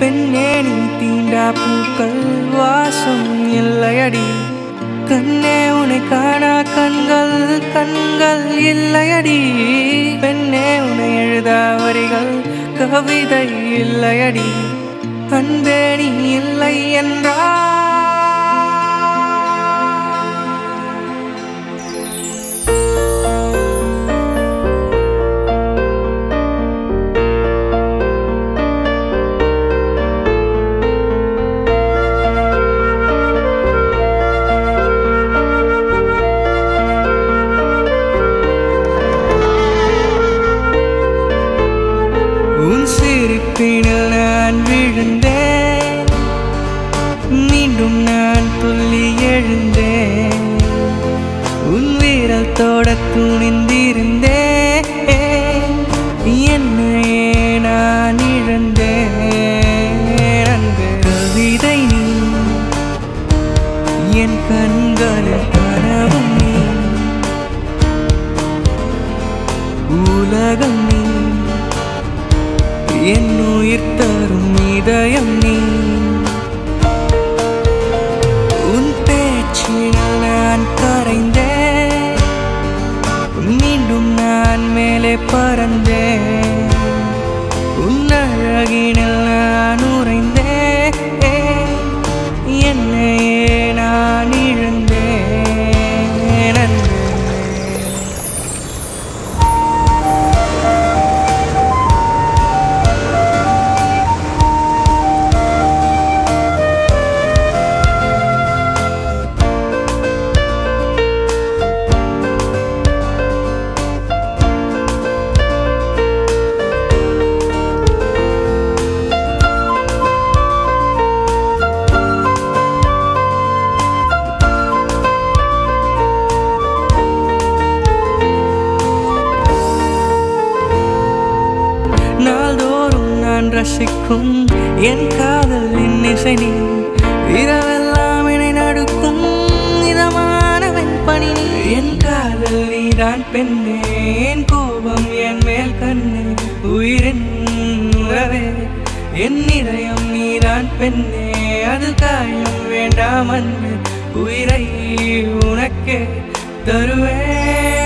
பெண்ணே நீ தீண்டா பூக்கள் வாசம் இல்லையடி. கண்ணே உனை காணா கண்கள் கண்கள் இல்லையடி. பெண்ணே உனை எழுதா வரிகள் கவிதை இல்லையடி. அன்பே நீ இல்லை என்றா சிரிப்பினில் நான் விழுந்தேன். மீண்டும் நான் துள்ளி எழுந்தேன். உன் வீரல் தோட துணிந்திருந்தேன் என் உயிர் தரும் இதயம் நீ. உன் பேச்சினால் நான் கரைந்தேன். மீண்டும் நான் மேலே பறந்தேன். உன் அழகினில் நான் உறைந்தேன். என்னை நாள்தோறும் நான் ரசிக்கும் என் காதலின் இசை நீ. இரவெல்லாம் இணை நடுக்கும் இதமானவன் பணி என் காதல் நீதான் பெண்ணே என் கோபம் என் மேல் கண்ணே. உயிரின் உறவே என் இதயம் நீதான் பெண்ணே. அது காயம் வேண்டாம் அன்பு உயிரை உனக்கே தருவேன்.